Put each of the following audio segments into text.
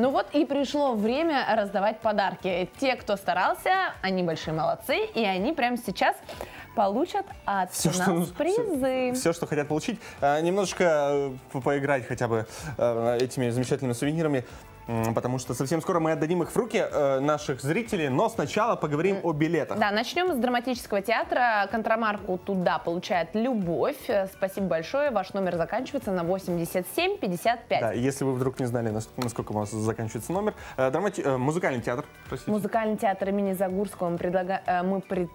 Ну вот и пришло время раздавать подарки. Те, кто старался, они большие молодцы, и они прямо сейчас получат от Все, нас что, призы. все, что хотят получить. А, Немножечко э, поиграть хотя бы э, этими замечательными сувенирами. Потому что совсем скоро мы отдадим их в руки э, наших зрителей, но сначала поговорим о билетах. Да, начнем с драматического театра. Контрамарку туда получает Любовь. Спасибо большое. Ваш номер заканчивается на 87 55. Да, если вы вдруг не знали, нас- насколько у вас заканчивается номер, э, драмати- э, музыкальный театр, простите. Музыкальный театр имени Загурского мы, предлага- э, мы при-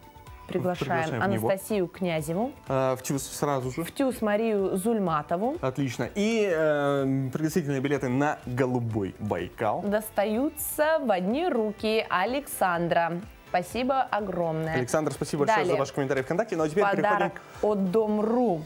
приглашаем Приглашаем. Анастасию Князеву, Э, в ТЮЗ сразу же. в ТЮЗ Марию Зульматову. Отлично. И э, пригласительные билеты на «Голубой Байкал». Достаются в одни руки Александра. Спасибо огромное. Александр, спасибо большое Далее. за ваш комментарий ВКонтакте. Ну а теперь Подарок от Дом.ру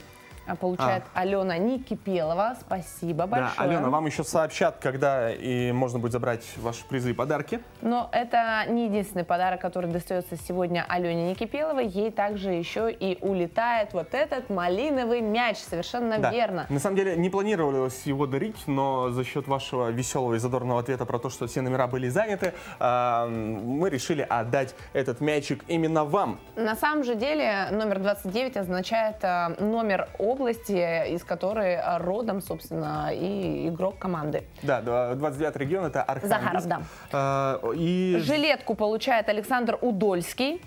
получает А. Алена Никипелова. Спасибо большое. Да, Алена, вам еще сообщат, когда и можно будет забрать ваши призы и подарки. Но это не единственный подарок, который достается сегодня Алене Никипеловой. Ей также еще и улетает вот этот малиновый мяч. Совершенно Да. верно. На самом деле не планировалось его дарить, но за счет вашего веселого и задорного ответа про то, что все номера были заняты, э, мы решили отдать этот мячик именно вам. На самом же деле номер 29 означает э, номер области, из которой э, родом, собственно, и игрок команды. Да, да, 29 регион это Архангельск. Захаров, да. Э, И Жилетку получает Александр Удольский.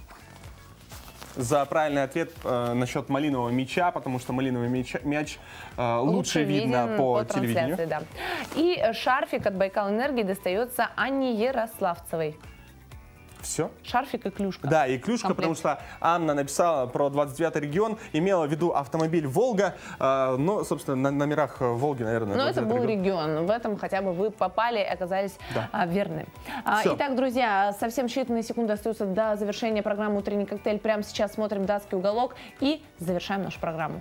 за правильный ответ э, насчет малинового мяча, потому что малиновый мяч, мяч, э, лучше, видно виден по, трансляции, телевидению. да. И шарфик от Байкал Энергии достается Анне Ярославцевой. Все? Шарфик и клюшка. Да, и клюшка, Комплект. потому что Анна написала про 29 регион, имела в виду автомобиль «Волга», э, но, собственно, на номерах «Волги», наверное, Но это 29 был регион. регион. В этом хотя бы вы попали и оказались Да. а, верны. А, итак, друзья, совсем считанные секунды остаются до завершения программы «Утренний коктейль». Прямо сейчас смотрим «Датский уголок» и завершаем нашу программу.